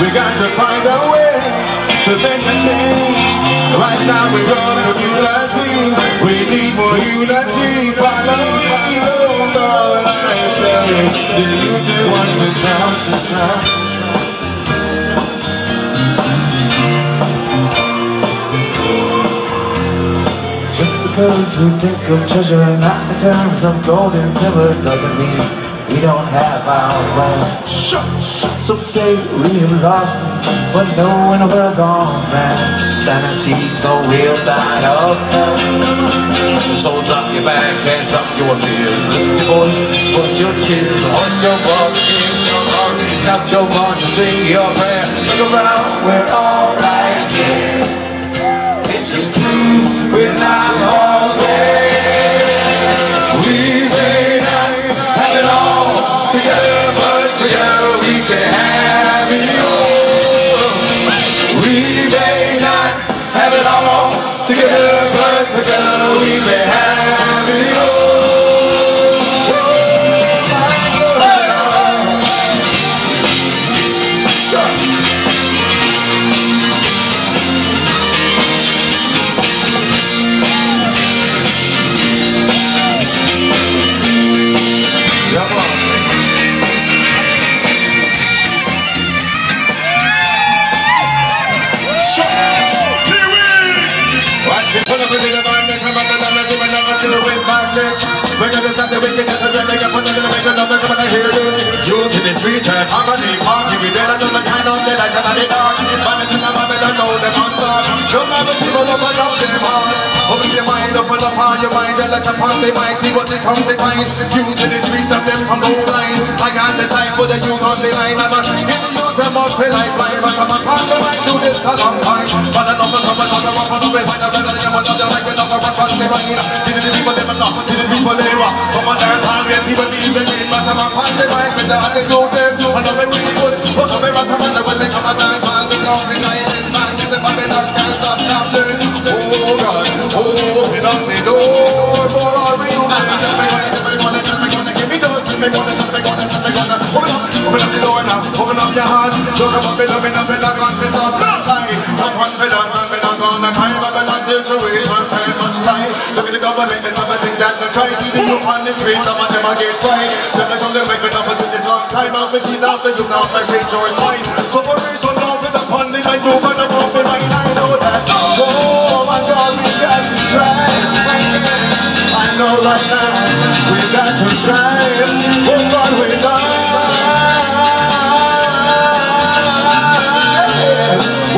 We got to find a way to make a change. Right now we're on community. We need more unity. Follow me, oh Lord, I say. Do you think want to to drown? Because we think of treasure not in terms of gold and silver Doesn't mean we don't have our own Some say we've lost them, but knowing we're gone, man Sanity's no real sign of health. So drop your bags and drop your tears Lift your voice, push your cheers Hoist your bucket, kiss your garden Tap your bunch and sing your prayer. Look around, we're all right have Watch pull up into the madness, I'm to love it, even never it with madness. When you understand the wickedness of your nigga, put it in the making of it, when I hear this. You to the sweet and better than the on have a people open up them heart. Open your mind, open up all your mind, and let upon the mind, see what they come to find. You to the streets of them from the line. I got the sign for the youth on the line. I'm a hit the youth, them out for lifeline. But I'm upon the mind, do this a long time. But I know the come and shut them up, and up, find out better than I'm like, and up, up, on the mind. See the people, them not, see the people, they were. Come on, dance, all yes, he will be in the game. But I'm upon the mind, with the they go them. And I'm with the good, but I'm a rasta man, when they come and dance, all we know is silence. Open up the door for our reunion. Tell me what, tell me what, tell me what, give me those. Tell me what, tell me what, tell me what. Open up, open up the door now. Open up your heart. Look up, Babylon, in a Babylon, God, we stop. Come on, Babylon, Babylon, gonna cry. Babylon situation, time much time. Look at the government, there's something that they try. See the youth on the streets, some of them are get fried. They come, they wake up to this long time. Now we see now they do now, like St. George Line. So operation love is upon the line. You gonna Right now, we got to try. Oh God, we got.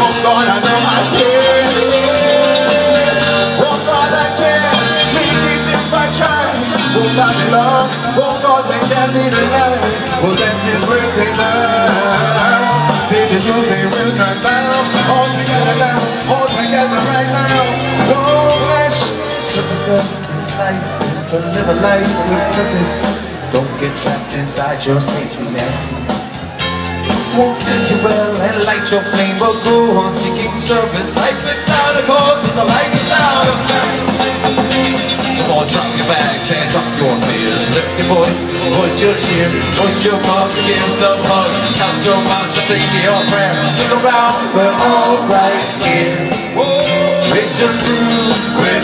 Oh God, I know I can. Oh God, I can make try. God, love. Oh God, be the. Oh, let this word say. Say the youth, they will not bow. All together now, all together right now. Oh, bless. Life is to live a life with purpose. Don't get trapped inside your safety net. Won't fit you well and light your flame, but go on seeking service. Life without a cause is a life without a Come on, drop your bags and drop your fears. Lift your voice, voice your cheers, voice your love, give some hug. Count your miles, just say your prayer. Look around, we're all right here. Just proves we're